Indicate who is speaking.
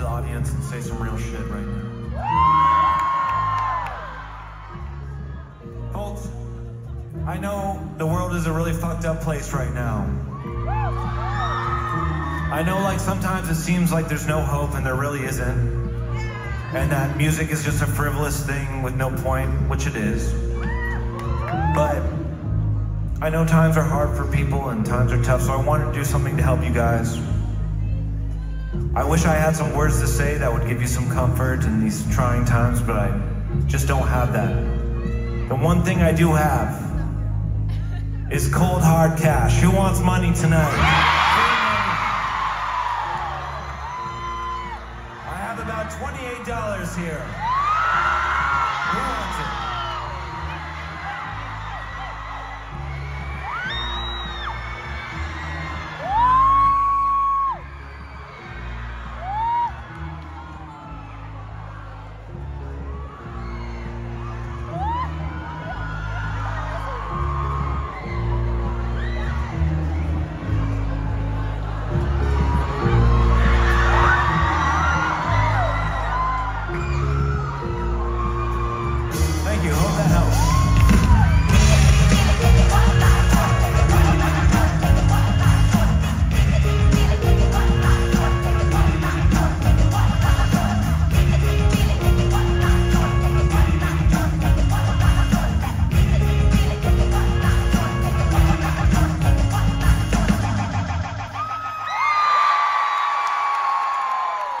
Speaker 1: the audience and say some real shit right now. Folks, I know the world is a really fucked up place right now. I know, like, sometimes it seems like there's no hope and there really isn't. And that music is just a frivolous thing with no point, which it is. But I know times are hard for people and times are tough, so I wanted to do something to help you guys. I wish I had some words to say that would give you some comfort in these trying times, but I just don't have that. The one thing I do have is cold hard cash. Who wants money tonight? I have about $28 here.